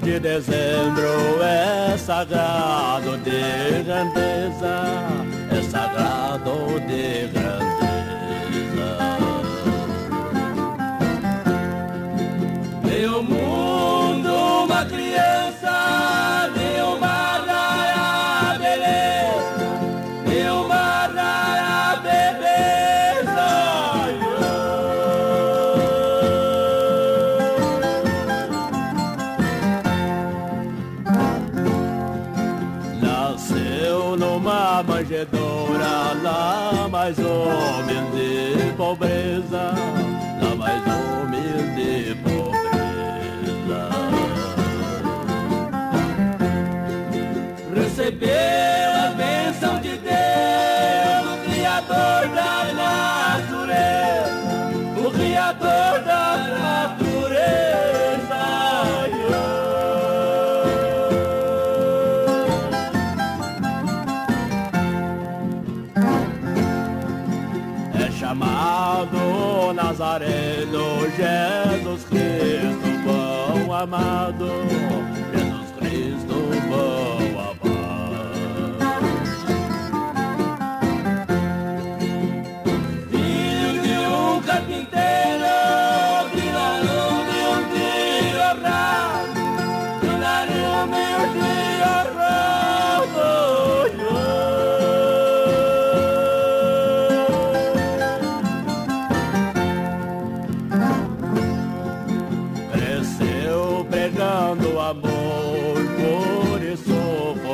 de dezembro é sagrado de grandeza, é sagrado de grandeza. Meu mundo, manjedoura lá mais humilde pobreza, lá mais humilde Nazareno, Jesus Cristo, pão amado,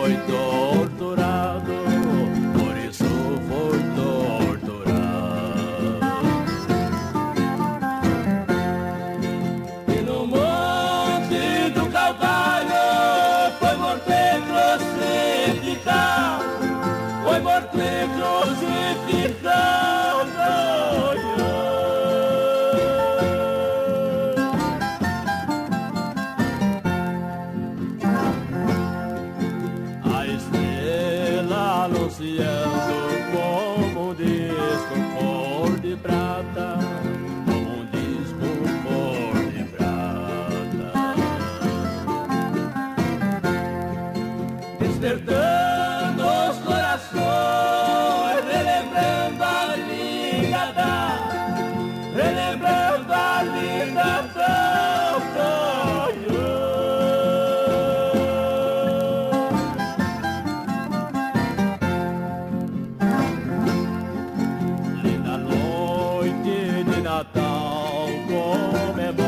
doido. Anunciando como um disco de prata Como um disco de prata. Despertando Natal como é bom.